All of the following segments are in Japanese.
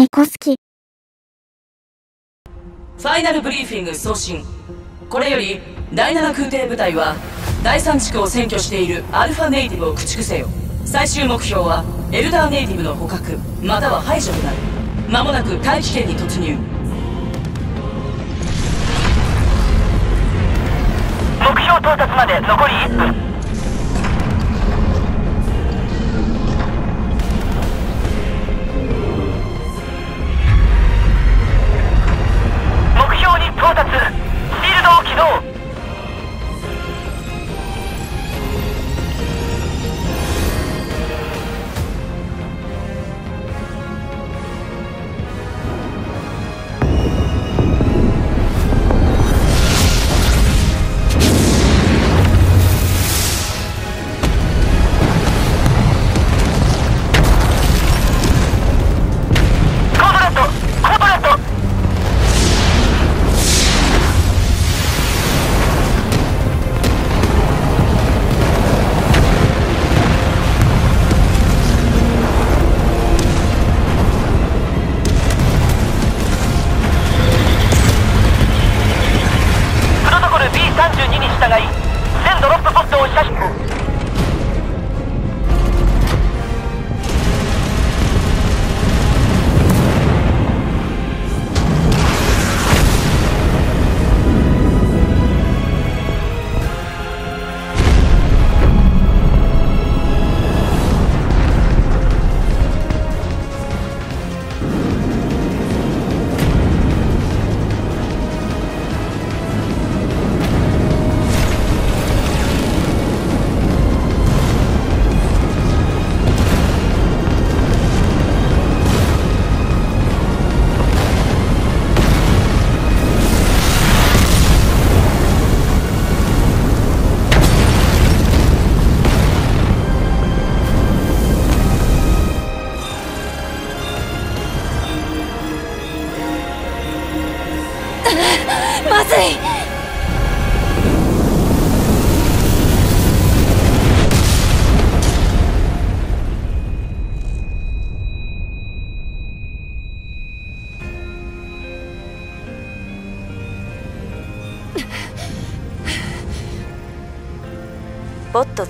猫好き。ファイナルブリーフィング送信。これより第7空挺部隊は第3地区を占拠しているアルファネイティブを駆逐せよ。最終目標はエルダーネイティブの捕獲または排除となる。間もなく大気圏に突入。目標到達まで残り1分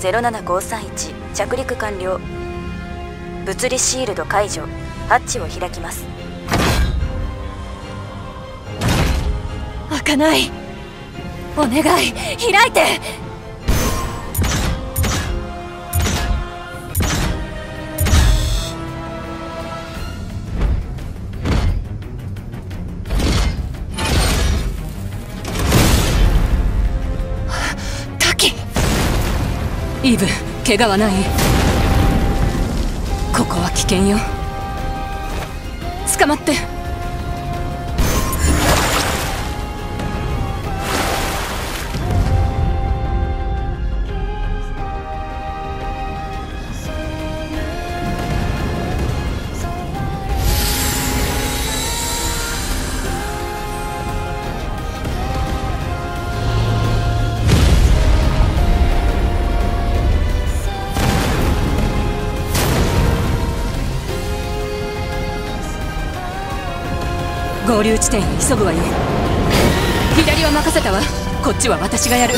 07531着陸完了。物理シールド解除ハッチを開きます。開かない。お願い。開いて。イブ怪我はない。ここは危険よ。捕まって。合流地点へ急ぐわよ左は任せたわ。こっちは私がやる。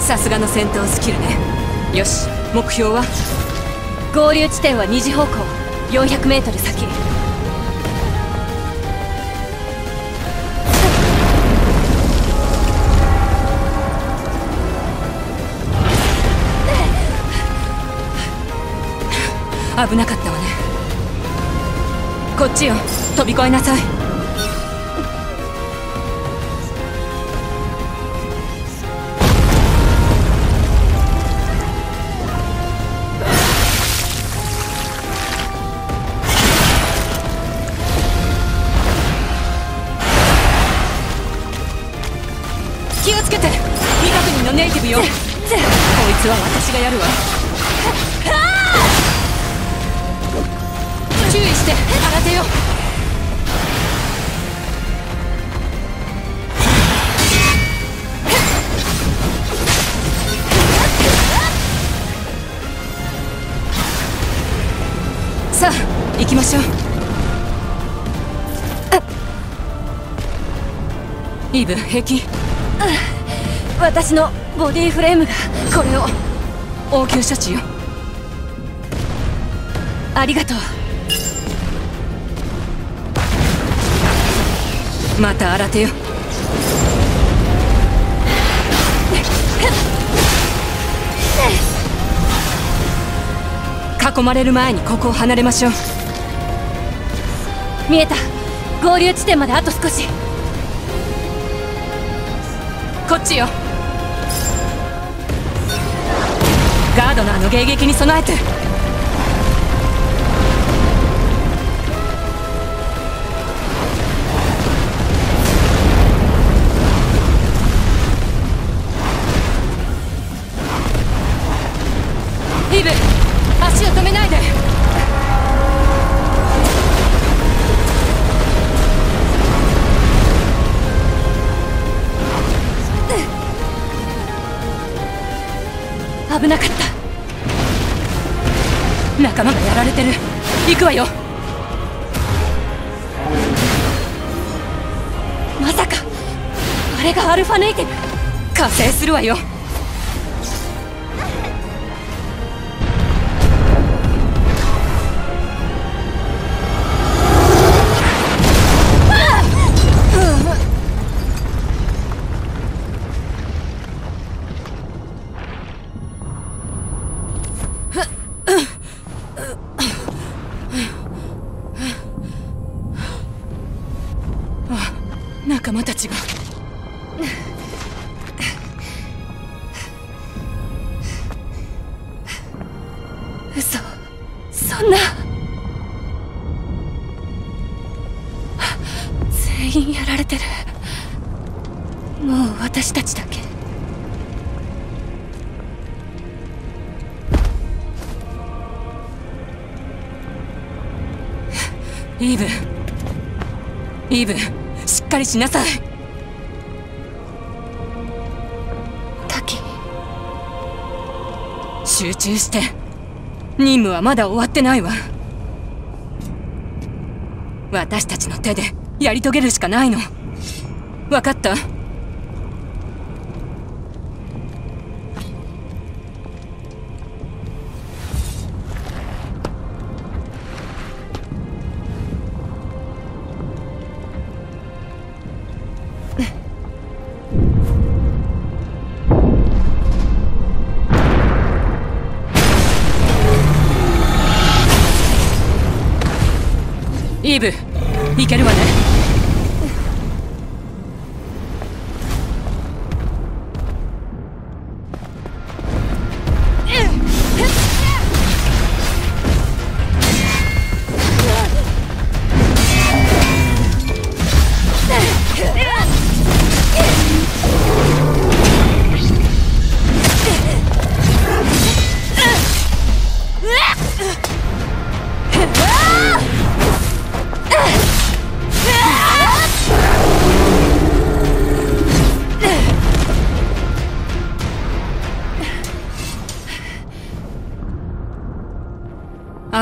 さすがの戦闘スキルね。よし目標は？合流地点は2時方向。400m 先。危なかったわね。こっちよ。飛び越えなさい。う。イーブ平気私のボディフレームがこれを。応急処置よ。ありがとうまた新手よ。囲まれる前にここを離れましょう。見えた。合流地点まであと少し。こっちよ。ガードナーの迎撃に備えて。るわよ。仲間たちが。そんな全員やられてる。もう私たちだけ。イーブイーブしっかりしなさい。滝。集中して任務はまだ終わってないわ。私たちの手でやり遂げるしかないの。分かった？イーブ。いけるわね。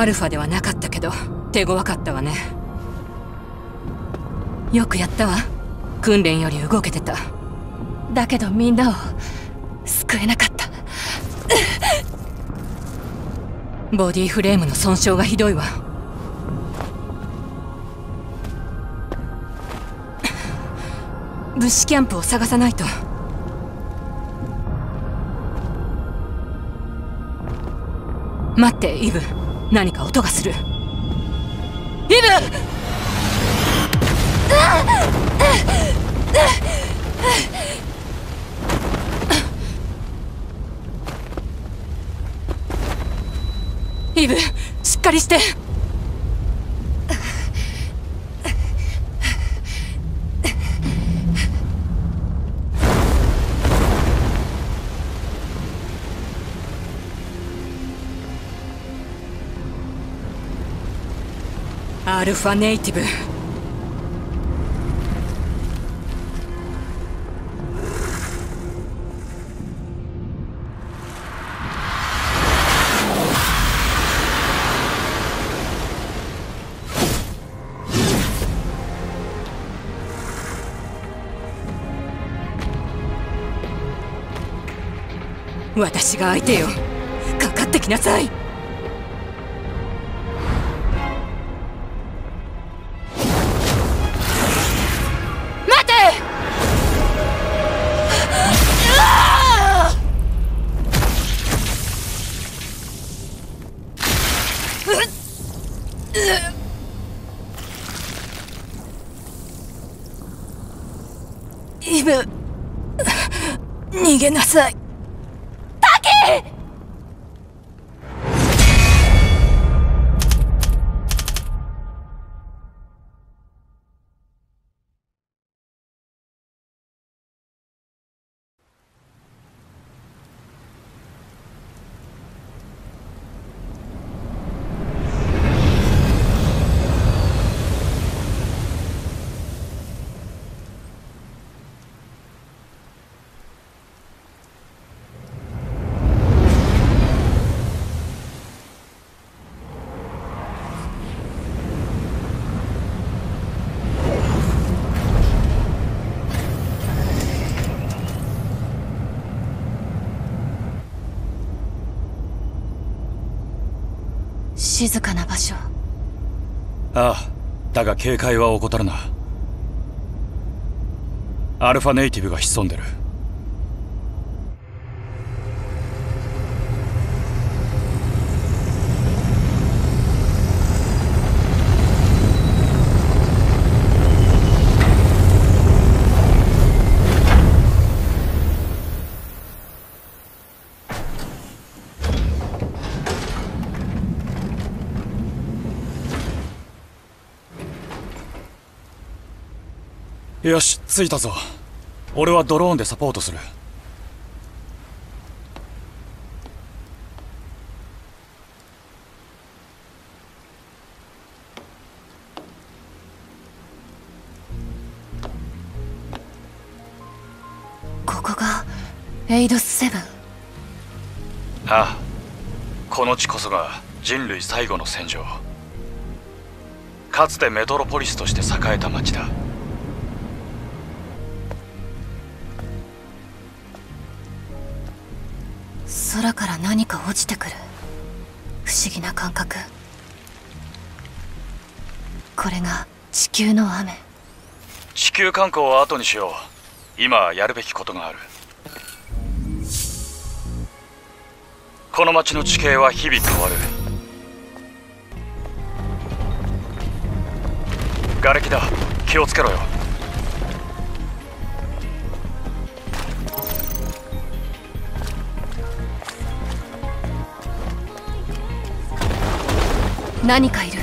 アルファではなかったけど手強かったわね。よくやったわ。訓練より動けてた。だけどみんなを救えなかった。ボディフレームの損傷がひどいわ。物資キャンプを探さないと。待ってイブ。何か音がする。イブイブしっかりしてルファネイティブ。私が相手よ。かかってきなさい。静かな場所。ああだが警戒は怠るな。アルファネイティブが潜んでる。よし着いたぞ。俺はドローンでサポートする。ここがエイドスセブン。ああこの地こそが人類最後の戦場。かつてメトロポリスとして栄えた町だ空から何か落ちてくる。不思議な感覚。これが地球の雨。地球観光は後にしよう。今やるべきことがある。この町の地形は日々変わる。瓦礫だ。気をつけろよ。何かいる。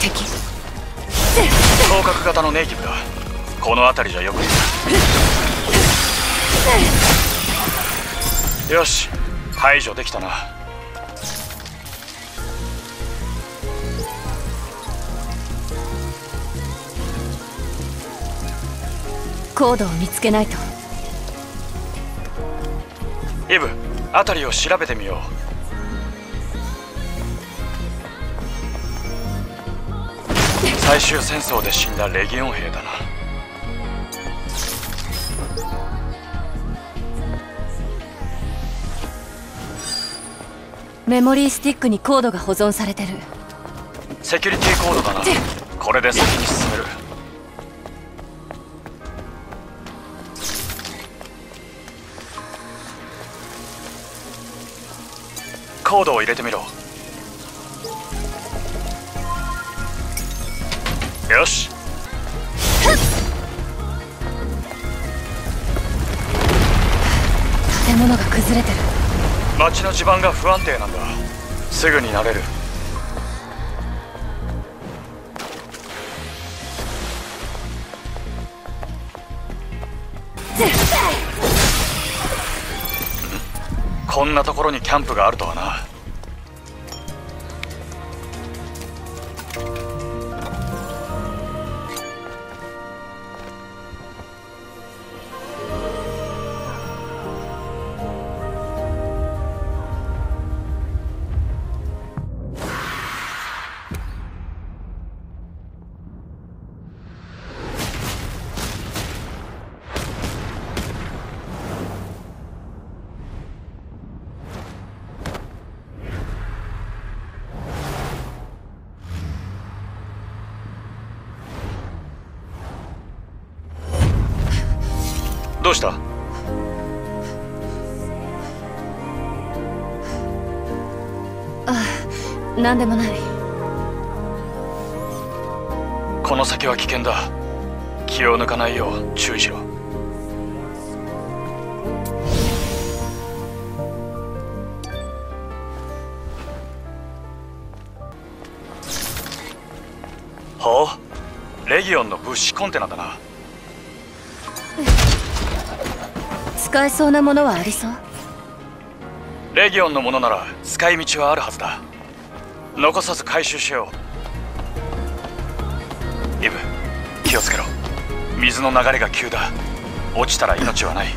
敵。広角型のネイティブだ。この辺りじゃよくよし。排除できたな。コードを見つけないと。イブ辺りを調べてみよう最終戦争で死んだレギオン兵だな。メモリースティックにコードが保存されてる。セキュリティコードだな。これで先に進める。コードを入れてみろよし。建物が崩れてる。街の地盤が不安定なんだ。すぐに慣れる。こんなところにキャンプがあるとはなどうした？何でもない。この先は危険だ。気を抜かないよう注意しろ。ほう？レギオンの物資コンテナだな使えそうなものはありそう？レギオンのものなら使い道はあるはずだ。残さず回収しよう。イブ気をつけろ。水の流れが急だ。落ちたら命はない。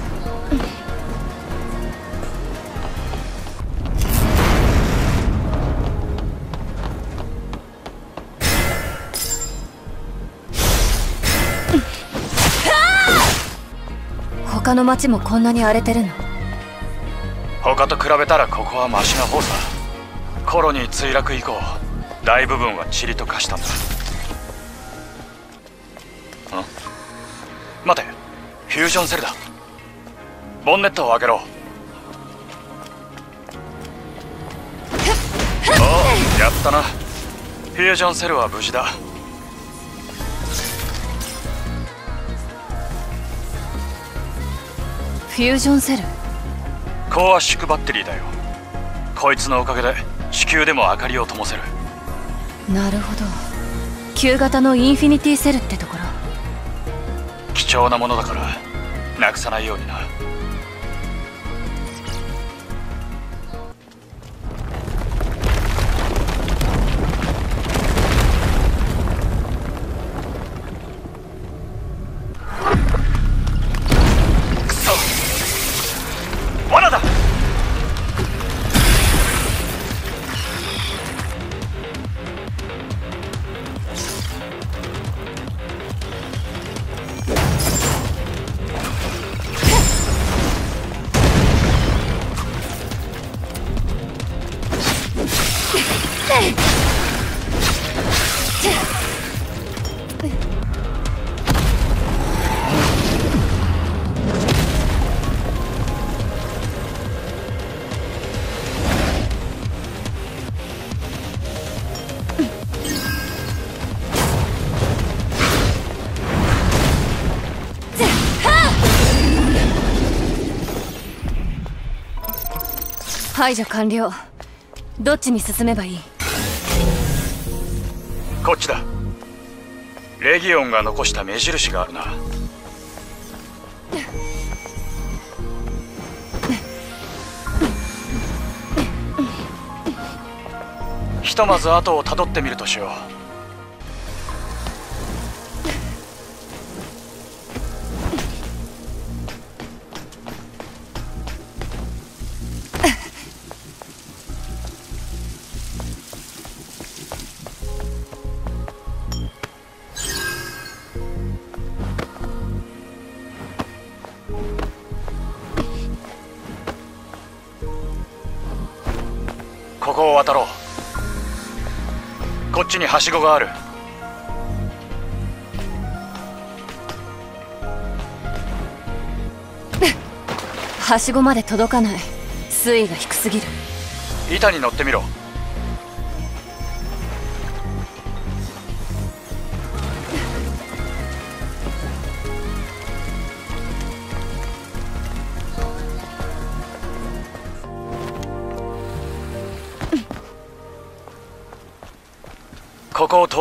他の町もこんなに荒れてるの？他と比べたらここはマシな方さ。コロニー墜落以降大部分は塵と化したんだ。ん？待て。フュージョンセルだ。ボンネットを開けろ。おうやったな。フュージョンセルは無事だフュージョンセル。高圧縮バッテリーだよ。こいつのおかげで地球でも明かりを灯せる。なるほど。旧型のインフィニティセルってところ。貴重なものだからなくさないようにな排除完了。どっちに進めばいい？こっちだ。レギオンが残した目印があるな。ひとまず後をたどってみるとしよう。ここを渡ろう。こっちにはしごがある。はしごまで届かない。水位が低すぎる。板に乗ってみろ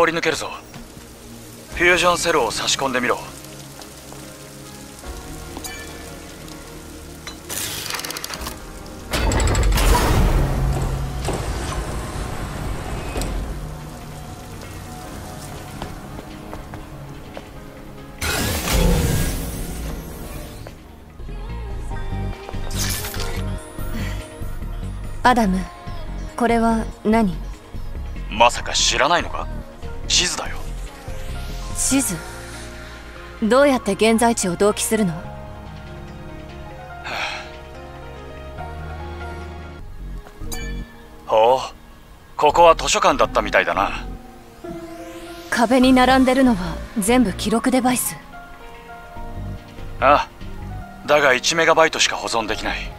通り抜けるぞ。フュージョンセルを差し込んでみろ。アダムこれは何？まさか知らないのか？地図だよ。地図？どうやって現在地を同期するの？ほうここは図書館だったみたいだな。壁に並んでるのは全部記録デバイス。ああだが1メガバイトしか保存できない。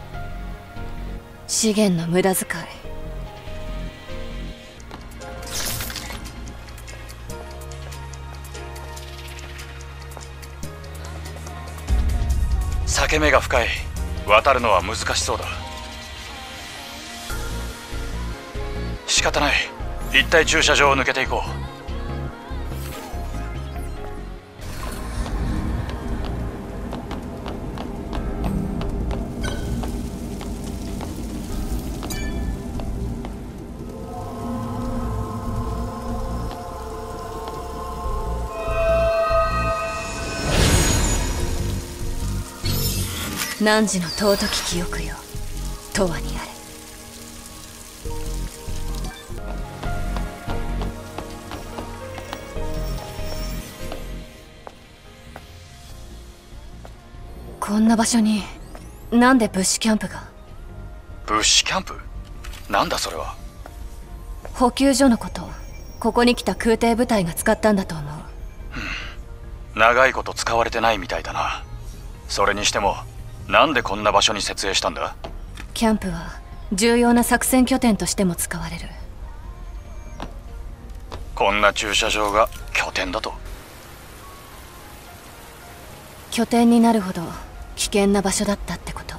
資源の無駄遣い裂け目が深い。渡るのは難しそうだ。仕方ない。立体駐車場を抜けていこう。汝の尊き記憶よ。永遠にあれ。こんな場所になんで物資キャンプが？物資キャンプ？なんだそれは？補給所のことここに来た空挺部隊が使ったんだと思う。長いこと使われてないみたいだな。それにしてもなんでこんな場所に設営したんだ？キャンプは重要な作戦拠点としても使われる。こんな駐車場が拠点だと？拠点になるほど危険な場所だったってこと。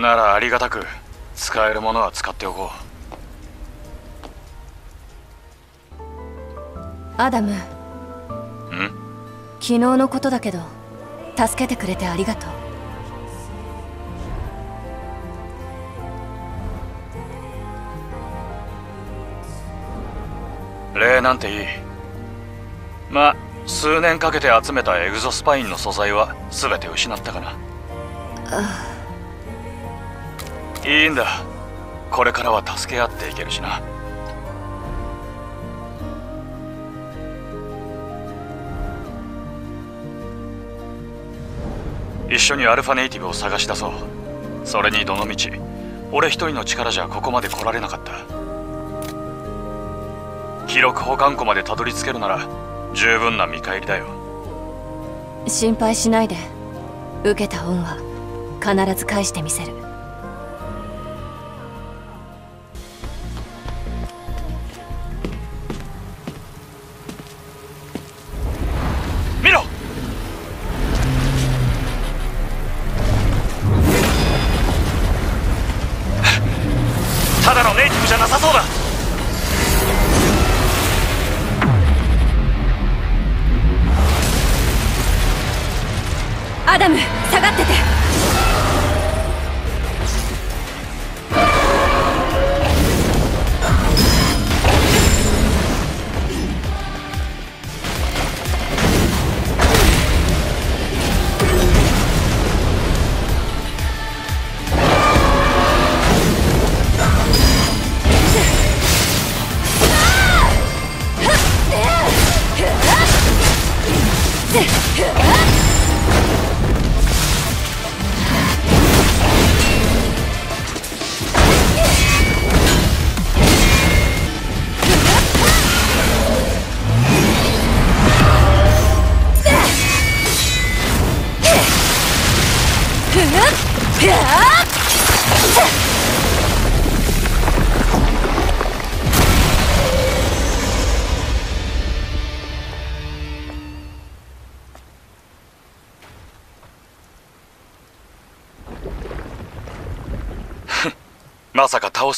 ならありがたく使えるものは使っておこう。アダム昨日のことだけど助けてくれてありがとう。礼なんていい。まあ数年かけて集めたエグゾスパインの素材は全て失ったかな。あいいんだ。これからは助け合っていけるしな一緒にアルファネイティブを探し出そう。それにどのみち俺一人の力じゃここまで来られなかった。記録保管庫までたどり着けるなら十分な見返りだよ。心配しないで。受けた恩は必ず返してみせる。Huh?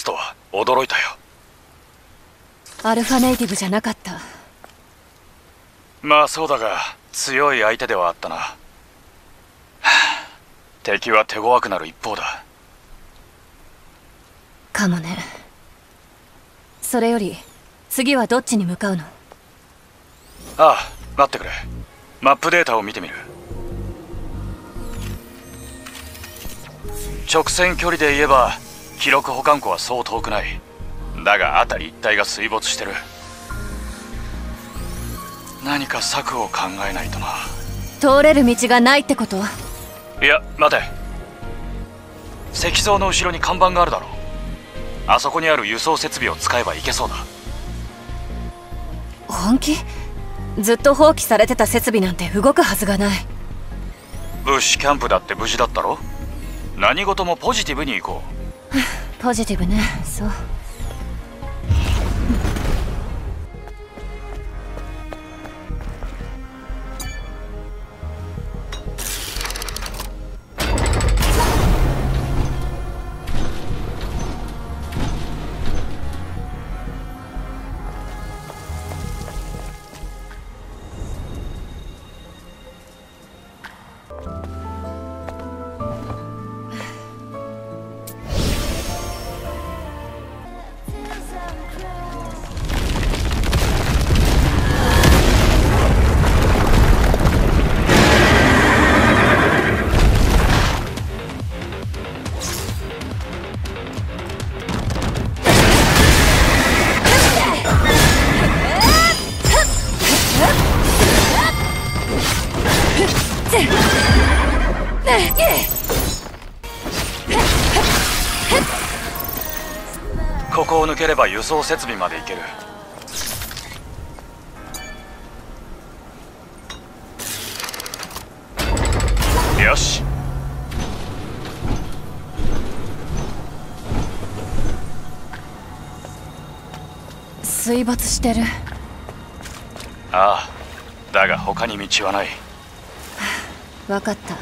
とは驚いたよ。アルファネイティブじゃなかった。まあそうだが強い相手ではあったな。敵は手強くなる一方だ。かもね。それより次はどっちに向かうの？ああ待ってくれ。マップデータを見てみる。直線距離で言えば記録保管庫はそう遠くない。だが辺り一帯が水没してる。何か策を考えないとな。通れる道がないってこと？いや待て。石像の後ろに看板があるだろう。あそこにある輸送設備を使えばいけそうだ。本気？ずっと放棄されてた設備なんて動くはずがない。ブッシュキャンプだって無事だったろ？何事もポジティブに行こう ポジティブね。そう。ければ輸送設備まで行ける。よし。水没してる。ああだが他に道はない。分かった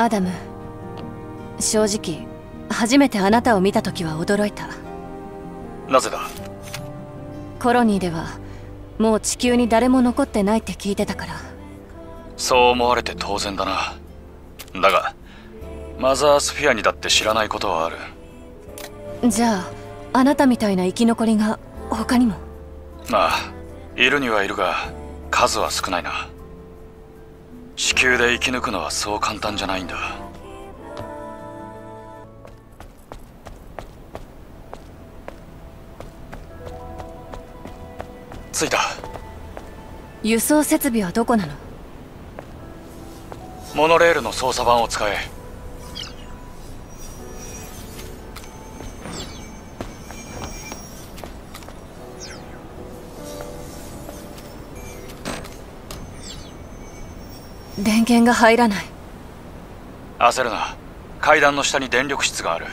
アダム正直初めてあなたを見た時は驚いた。なぜだ？コロニーではもう地球に誰も残ってないって聞いてたから。そう思われて当然だな。だがマザースフィアにだって知らないことはある。じゃああなたみたいな生き残りが他にも？ああいるにはいるが数は少ないな地球で生き抜くのはそう簡単じゃないんだ。着いた。輸送設備はどこなの？モノレールの操作盤を使え電源が入らない。焦るな。階段の下に電力室がある。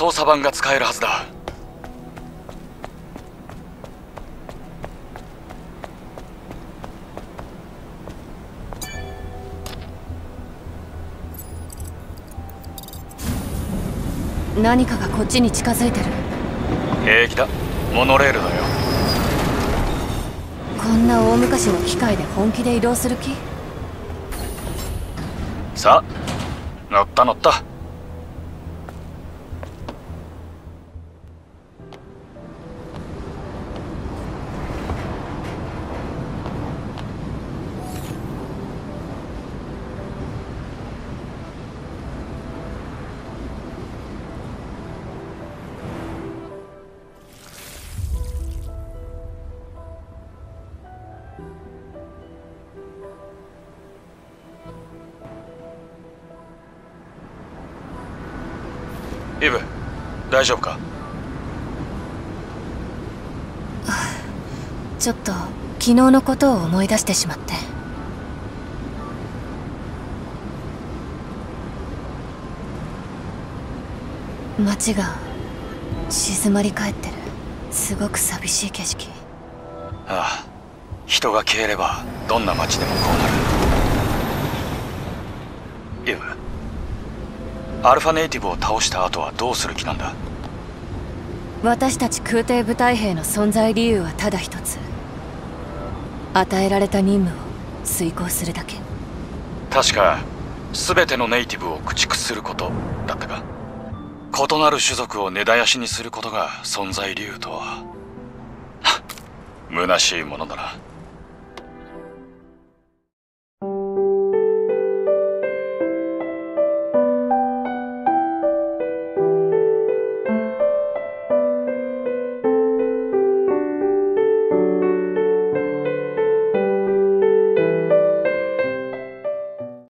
操作盤が使えるはずだ。何かがこっちに近づいてる。平気だ。モノレールだよ。こんな大昔の機械で本気で移動する気？さあ乗った乗った大丈夫か？ちょっと昨日のことを思い出してしまって。街が静まり返ってる。すごく寂しい景色。ああ人が消えればどんな街でもこうなる。イブアルファネイティブを倒した後はどうする気なんだ？私たち空挺部隊兵の存在理由はただ一つ。与えられた任務を遂行するだけ。確か全てのネイティブを駆逐することだったか異なる種族を根絶やしにすることが存在理由とは。虚しいものだな。